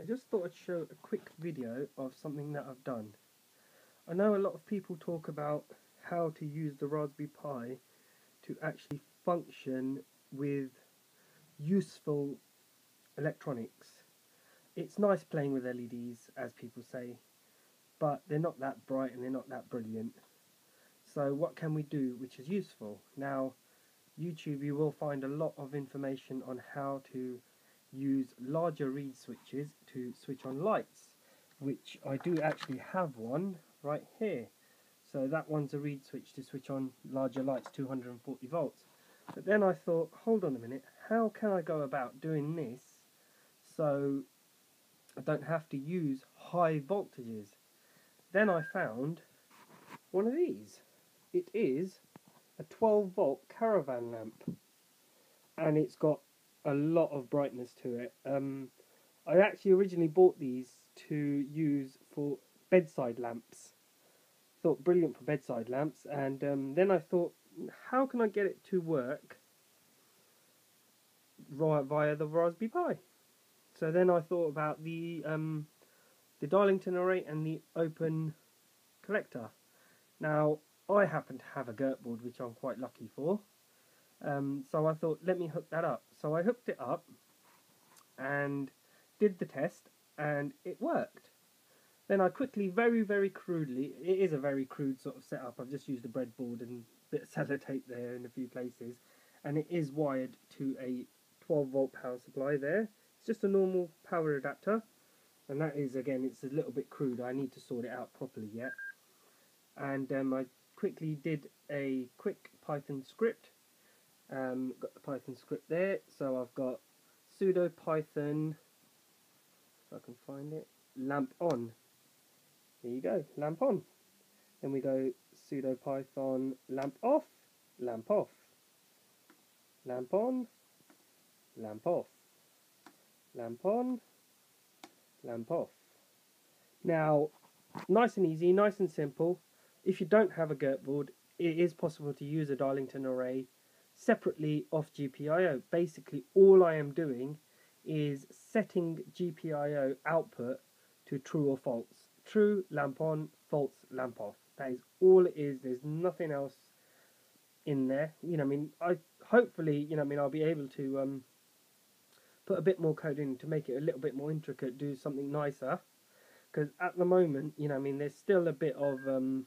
I just thought I'd show a quick video of something that I've done. I know a lot of people talk about how to use the Raspberry Pi to actually function with useful electronics. It's nice playing with LEDs, as people say, but they're not that bright and they're not that brilliant. So what can we do which is useful? Now, YouTube you will find a lot of information on how to use larger reed switches to switch on lights which I do actually have one right here. So that one's a reed switch to switch on larger lights 240 volts. But then I thought hold on a minute how can I go about doing this so I don't have to use high voltages? Then I found one of these. It is a 12 volt caravan lamp and it's got a lot of brightness to it. Um, I actually originally bought these to use for bedside lamps. Thought brilliant for bedside lamps, and um, then I thought, how can I get it to work via the Raspberry Pi? So then I thought about the um, the Darlington array and the open collector. Now I happen to have a Gertboard, which I'm quite lucky for. Um, so I thought, let me hook that up. So I hooked it up and did the test, and it worked. Then I quickly, very, very crudely, it is a very crude sort of setup. I've just used a breadboard and a bit of sellotape there in a few places, and it is wired to a 12 volt power supply there. It's just a normal power adapter, and that is again, it's a little bit crude. I need to sort it out properly yet. And um, I quickly did a quick Python script um, got the Python script there, so I've got sudo python, if I can find it, lamp on. There you go, lamp on. Then we go sudo python lamp off, lamp off, lamp on, lamp off, lamp on, lamp off. Now, nice and easy, nice and simple. If you don't have a Gertboard, it is possible to use a Darlington array separately off GPIO. Basically, all I am doing is setting GPIO output to true or false. True, lamp on, false, lamp off. That is all it is. There's nothing else in there. You know, I mean, I hopefully, you know, I mean, I'll be able to um, put a bit more code in to make it a little bit more intricate, do something nicer. Because at the moment, you know, I mean, there's still a bit of um,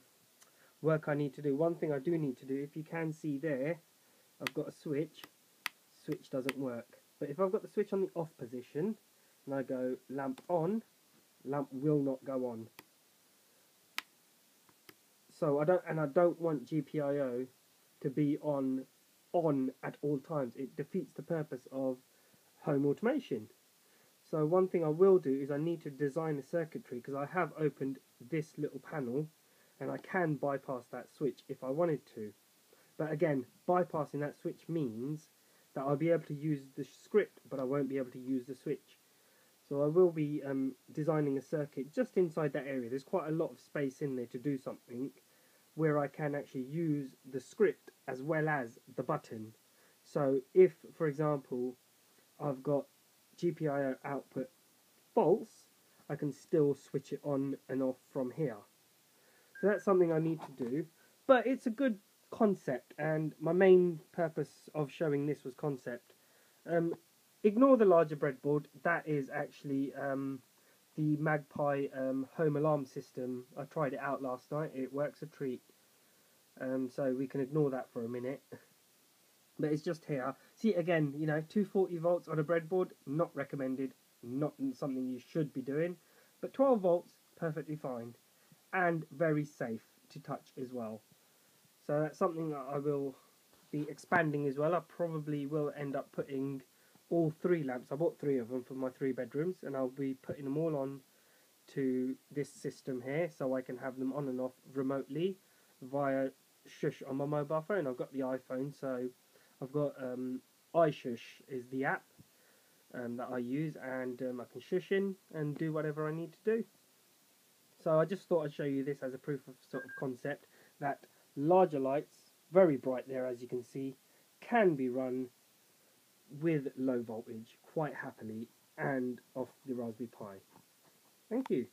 work I need to do. One thing I do need to do, if you can see there, I've got a switch, switch doesn't work. But if I've got the switch on the off position, and I go lamp on, lamp will not go on. So I don't, and I don't want GPIO to be on, on at all times. It defeats the purpose of home automation. So one thing I will do is I need to design a circuitry because I have opened this little panel and I can bypass that switch if I wanted to. But again, bypassing that switch means that I'll be able to use the script, but I won't be able to use the switch. So I will be um, designing a circuit just inside that area. There's quite a lot of space in there to do something where I can actually use the script as well as the button. So if, for example, I've got GPIO output false, I can still switch it on and off from here. So that's something I need to do. But it's a good concept, and my main purpose of showing this was concept. Um, ignore the larger breadboard, that is actually um, the Magpie um, home alarm system. I tried it out last night, it works a treat. Um, so we can ignore that for a minute. But it's just here. See, again, you know, 240 volts on a breadboard, not recommended, not something you should be doing. But 12 volts, perfectly fine. And very safe to touch as well. So that's something that I will be expanding as well. I probably will end up putting all three lamps. I bought three of them for my three bedrooms, and I'll be putting them all on to this system here, so I can have them on and off remotely via Shush on my mobile phone. I've got the iPhone, so I've got um, iShush is the app um, that I use, and um, I can shush in and do whatever I need to do. So I just thought I'd show you this as a proof of sort of concept that larger lights, very bright there as you can see, can be run with low voltage quite happily and off the Raspberry Pi. Thank you.